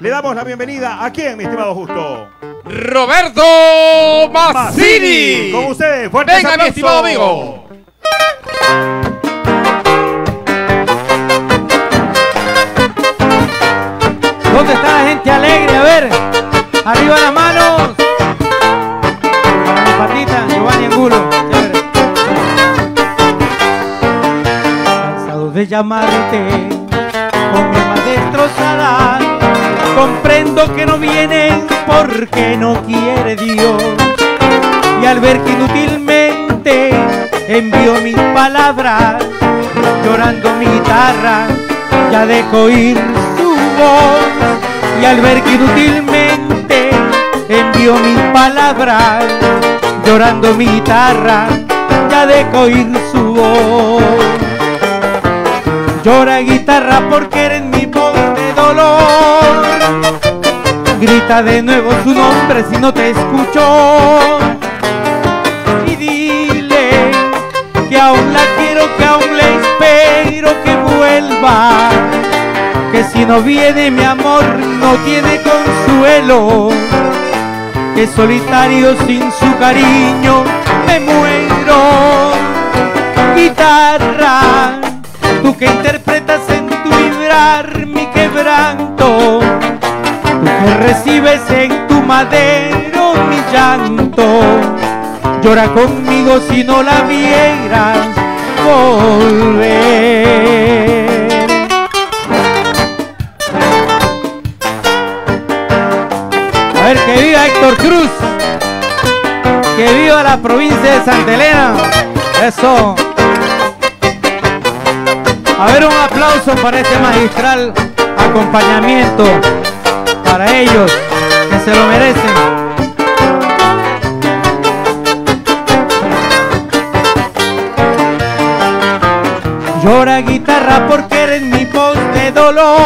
Le damos la bienvenida a quién, mi estimado Justo. Roberto Mazzini. Con ustedes, fuerte Venga, mi estimado amigo. ¿Dónde está la gente alegre? A ver, arriba las manos. Patita, Giovanni Angulo. Cansado de llamarte con mi alma destrozada. Comprendo que no vienes porque no quiere Dios. Y al ver que inútilmente envío mis palabras, llorando mi guitarra, ya dejo ir su voz. Y al ver que inútilmente envío mis palabras, llorando mi guitarra, ya dejo ir su voz. Llora guitarra porque eres mi voz de dolor. De nuevo su nombre si no te escucho. Y dile que aún la quiero, que aún le espero que vuelva. Que si no viene mi amor no tiene consuelo. Que solitario sin su cariño me muero. Guitarra, tú que interpretas en tu vibrar mi quebranto, que recibes en tu madero mi llanto, llora conmigo si no la vieras volver. A ver, que viva Héctor Cruz, que viva la provincia de Santa Elena, eso. A ver, un aplauso para este magistral acompañamiento para ellos que se lo merecen. Llora guitarra porque eres mi voz de dolor.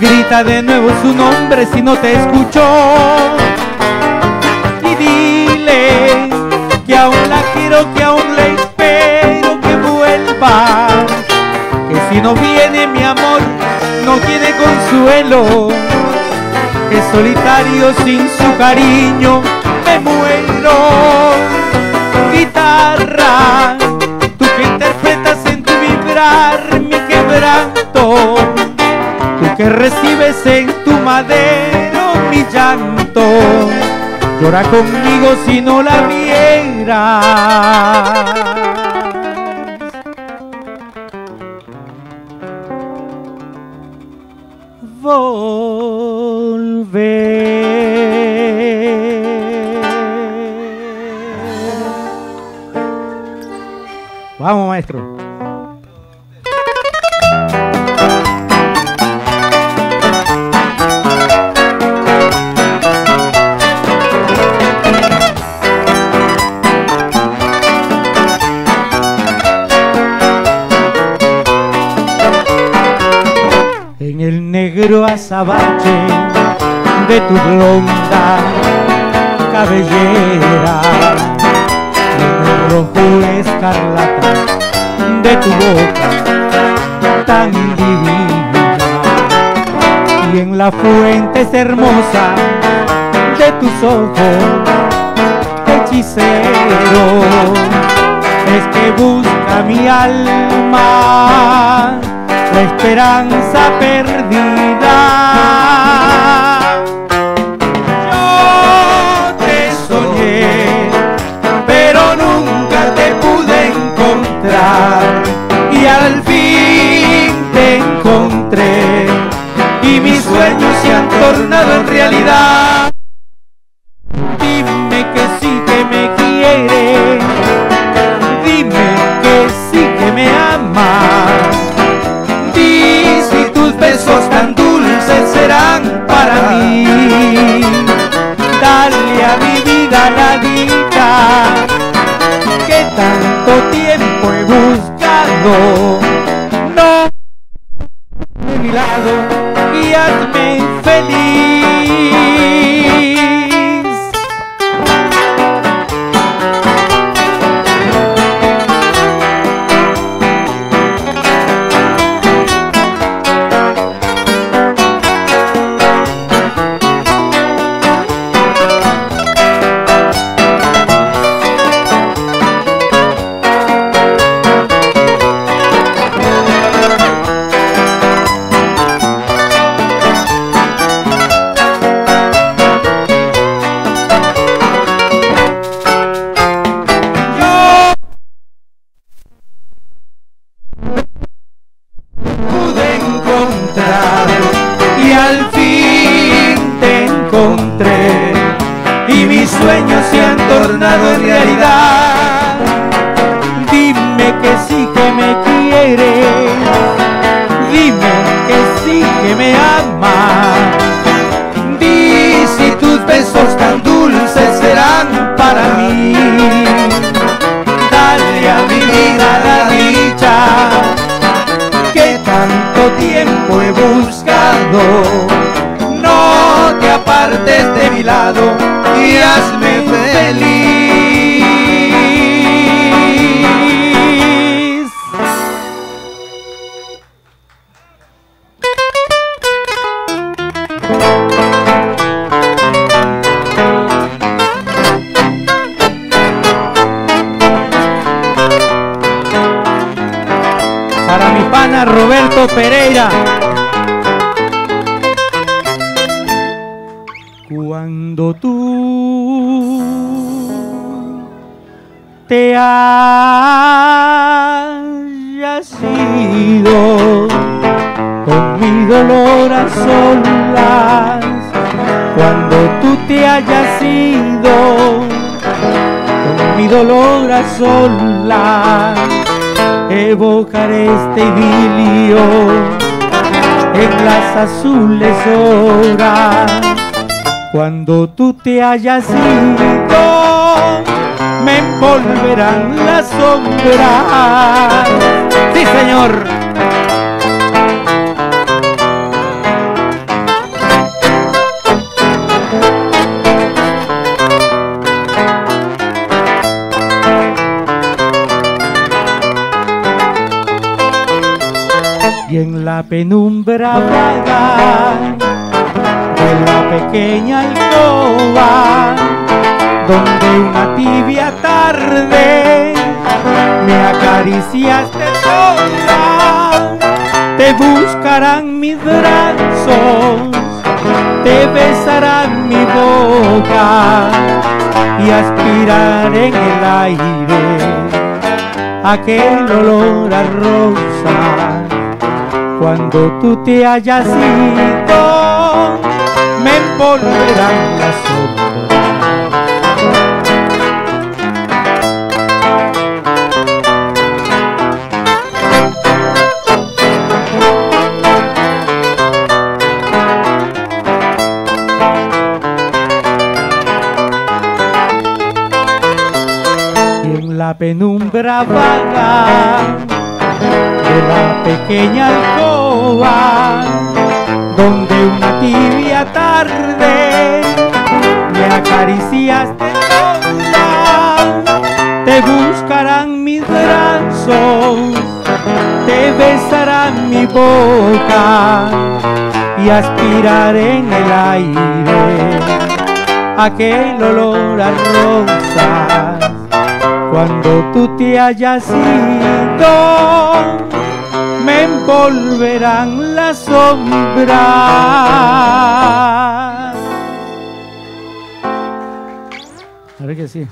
Grita de nuevo su nombre si no te escuchó. Y dile que aún la quiero, que aún le espero que vuelva. Que si no viene mi amor, tiene consuelo. Que solitario sin su cariño me muero. Guitarra, tú que interpretas en tu vibrar mi quebranto. Tú que recibes en tu madero mi llanto. Llora conmigo si no la vieras. Vamos, maestro. En el negro azabache de tu blonda cabellera, escarlata de tu boca tan divina, y en la fuente hermosa de tus ojos hechicero, es que busca mi alma la esperanza perdida. Sueños se han tornado en realidad. Dime que sí que me quieres, dime que sí que me amas. Di si tus besos tan dulces serán para mí. Dale a mi vida la dicha que tanto tiempo he buscado. No de mi lado y hazme Friday. Tú te hayas ido con mi dolor a solas, evocaré este idilio en las azules horas. Cuando tú te hayas ido, me envolverán las sombras. Sí, señor. La penumbra vaga de la pequeña alcoba donde una tibia tarde me acariciaste sola te buscarán mis brazos te besarán mi boca y aspirar en el aire aquel olor a rosa cuando tú te hayas ido, me envolverán las penumbra vaga de la pequeña alcoba donde una tibia tarde me acariciaste sola te buscarán mis brazos te besarán mi boca y aspirar en el aire aquel olor a rosas cuando tú te hayas ido, me envolverán las sombras. A ver que sí.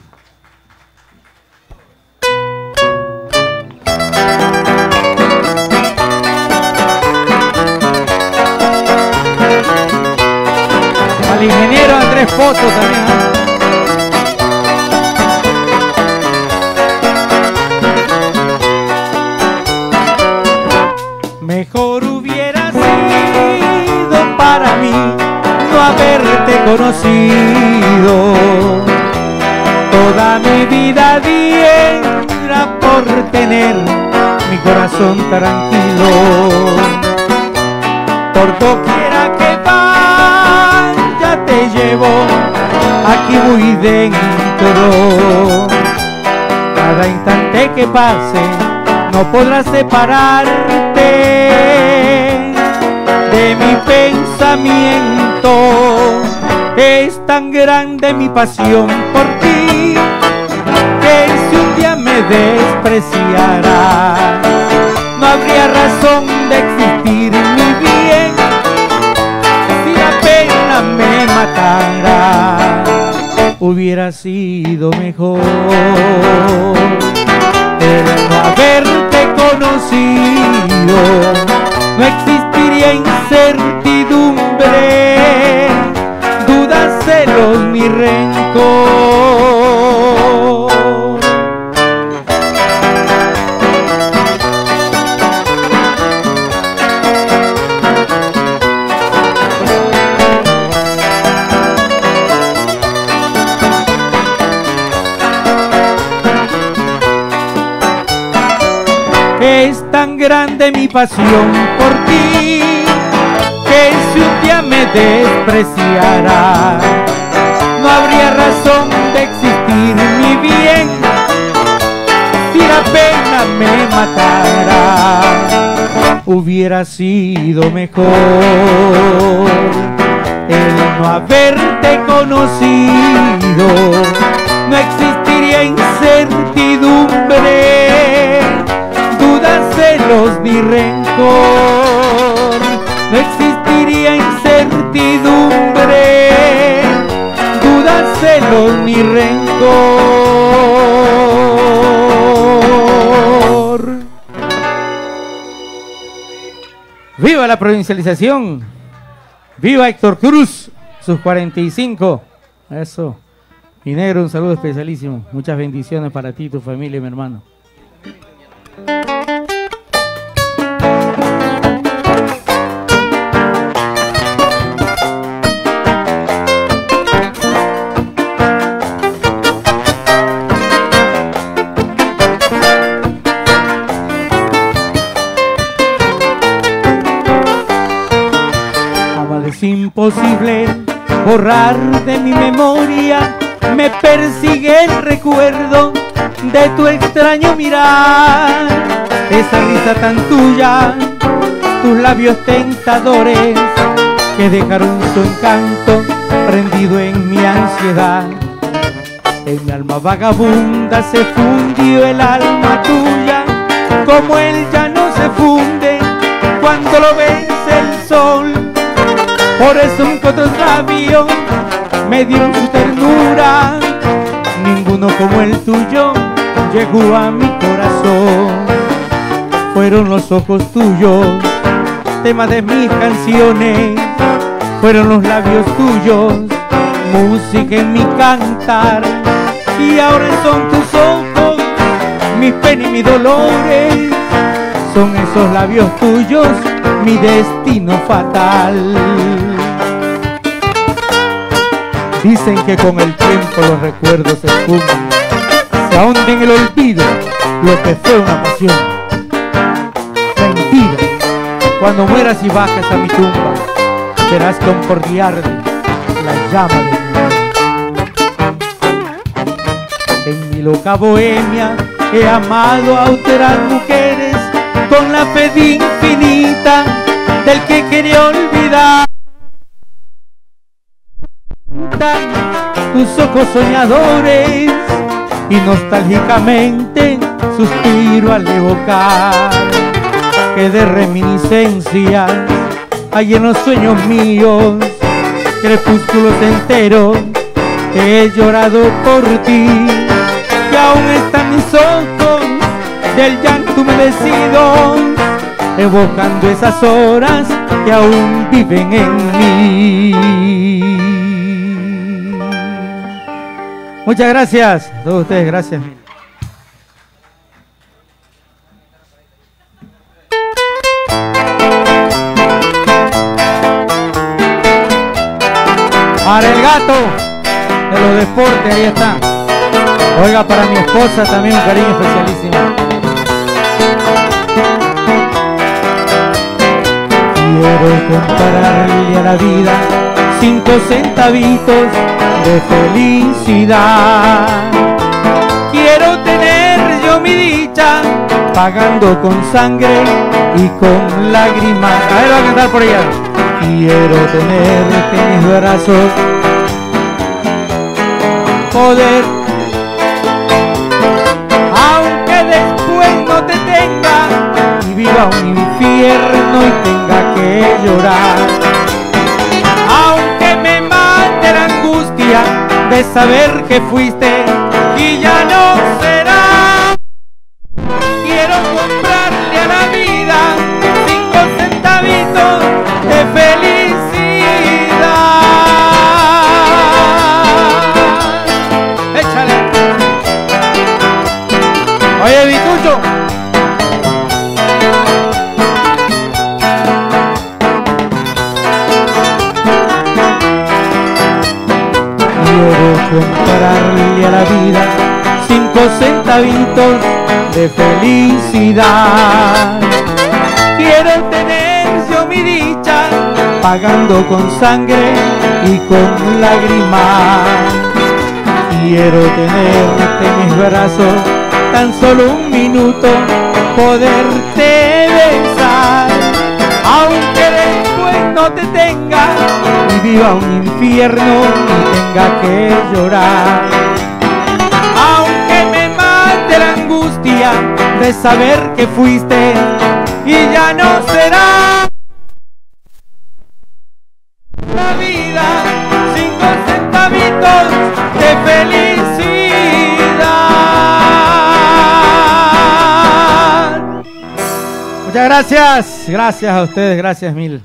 Al ingeniero Andrés Poto también. Mejor hubiera sido para mí no haberte conocido. Toda mi vida diera por tener mi corazón tranquilo. Por doquiera que vaya te llevo aquí muy dentro. Cada instante que pase no podrás de mi pensamiento. Es tan grande mi pasión por ti que si un día me despreciarás, no habría razón de existir mi bien si la pena me matara. Hubiera sido mejor el no haberte conocido, no existiría incertidumbre, dudas, celos, mi rencor. Grande mi pasión por ti que si un día me despreciara no habría razón de existir mi bien si la pena me matara hubiera sido mejor el no haberte conocido. No existiría incertidumbre celos ni rencor. No existiría incertidumbre, dudas, celos ni rencor. ¡Viva la provincialización! ¡Viva Héctor Cruz! Sus 45. Eso. Mi negro, un saludo especialísimo. Muchas bendiciones para ti, tu familia y mi hermano. Imposible borrar de mi memoria, me persigue el recuerdo de tu extraño mirar, esa risa tan tuya, tus labios tentadores que dejaron su encanto prendido en mi ansiedad. En mi alma vagabunda se fundió el alma tuya, como él ya no se funde cuando lo ves el sol. Por eso otros labios me dieron su ternura, ninguno como el tuyo llegó a mi corazón. Fueron los ojos tuyos, tema de mis canciones, fueron los labios tuyos, música en mi cantar. Y ahora son tus ojos, mis penas y mis dolores, son esos labios tuyos, mi destino fatal. Dicen que con el tiempo los recuerdos se esfuman, se ahonden en el olvido lo que fue una pasión. Mentira, cuando mueras y bajes a mi tumba, verás con por arde la llama de mi En mi loca bohemia he amado a otras mujeres con la fe infinita del que quería olvidar tus ojos soñadores y nostálgicamente suspiro al evocar que de reminiscencias hay en los sueños míos crepúsculos enteros he llorado por ti y aún están mis ojos del llanto humedecidos evocando esas horas que aún viven en mí. Muchas gracias, a todos ustedes, gracias. Para el gato de los deportes, ahí está. Oiga, para mi esposa también un cariño especialísimo. Quiero compararle a la vida cinco centavitos de felicidad. Quiero tener yo mi dicha pagando con sangre y con lágrimas. A ver, va a cantar por allá. Quiero tenerte en mis brazos, poder, aunque después no te tenga y viva un infierno y tenga que llorar. De saber que fuiste y ya no comprarle a la vida cinco centavitos de felicidad. Quiero tener yo mi dicha pagando con sangre y con lágrimas. Quiero tenerte en mis brazos tan solo un minuto, poderte no te tenga y viva un infierno y tenga que llorar. Aunque me mate la angustia de saber que fuiste y ya no será la vida cinco centavitos de felicidad. Muchas gracias, gracias a ustedes, gracias mil.